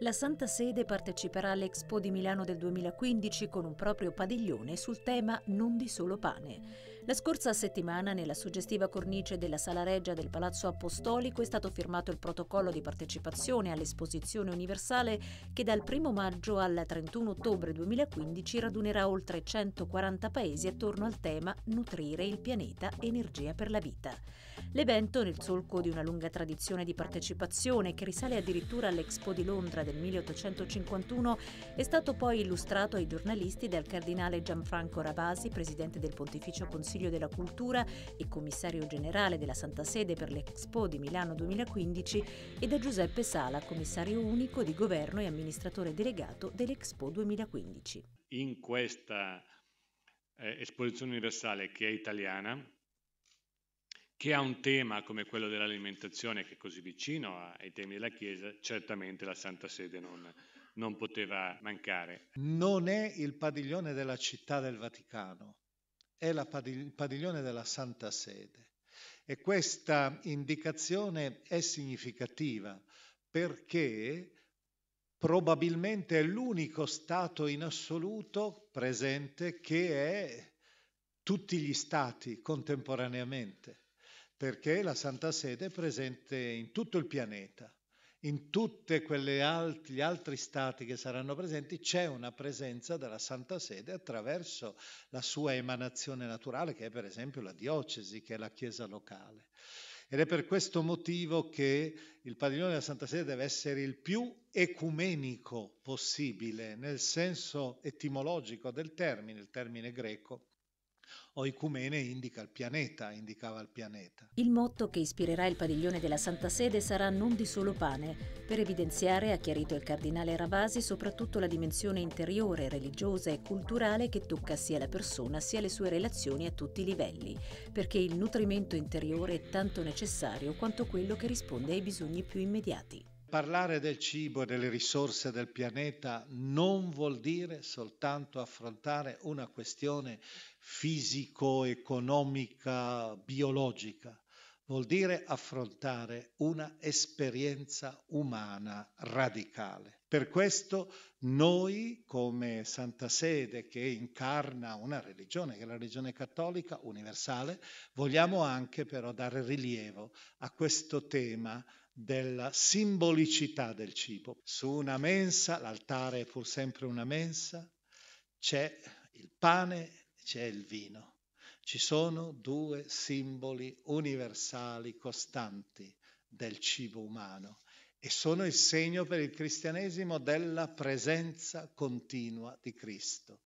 La Santa Sede parteciperà all'Expo di Milano del 2015 con un proprio padiglione sul tema Non di solo pane. La scorsa settimana, nella suggestiva cornice della Sala Reggia del Palazzo Apostolico, è stato firmato il protocollo di partecipazione all'esposizione universale che dal 1 maggio al 31 ottobre 2015 radunerà oltre 140 paesi attorno al tema Nutrire il pianeta, energia per la vita. L'evento, nel solco di una lunga tradizione di partecipazione che risale addirittura all'Expo di Londra del 1851, è stato poi illustrato ai giornalisti dal cardinale Gianfranco Ravasi, presidente del Pontificio Consiglio della Cultura e commissario generale della Santa Sede per l'Expo di Milano 2015, e da Giuseppe Sala, commissario unico di governo e amministratore delegato dell'Expo 2015. In questa eh, esposizione universale che è italiana, che ha un tema come quello dell'alimentazione che è così vicino ai temi della Chiesa, certamente la Santa Sede non, non poteva mancare. Non è il padiglione della città del Vaticano, è il padiglione della Santa Sede. E questa indicazione è significativa perché probabilmente è l'unico Stato in assoluto presente che è tutti gli Stati contemporaneamente perché la Santa Sede è presente in tutto il pianeta. In tutti gli altri stati che saranno presenti c'è una presenza della Santa Sede attraverso la sua emanazione naturale, che è per esempio la diocesi, che è la chiesa locale. Ed è per questo motivo che il padiglione della Santa Sede deve essere il più ecumenico possibile, nel senso etimologico del termine, il termine greco, Oicumene indica il pianeta, indicava il pianeta. Il motto che ispirerà il padiglione della Santa Sede sarà non di solo pane, per evidenziare, ha chiarito il cardinale Ravasi, soprattutto la dimensione interiore, religiosa e culturale che tocca sia la persona sia le sue relazioni a tutti i livelli, perché il nutrimento interiore è tanto necessario quanto quello che risponde ai bisogni più immediati. Parlare del cibo e delle risorse del pianeta non vuol dire soltanto affrontare una questione fisico-economica, biologica, vuol dire affrontare una esperienza umana radicale. Per questo noi, come Santa Sede, che incarna una religione, che è la religione cattolica universale, vogliamo anche però dare rilievo a questo tema della simbolicità del cibo. Su una mensa, l'altare è pur sempre una mensa, c'è il pane, c'è il vino. Ci sono due simboli universali costanti del cibo umano e sono il segno per il cristianesimo della presenza continua di Cristo.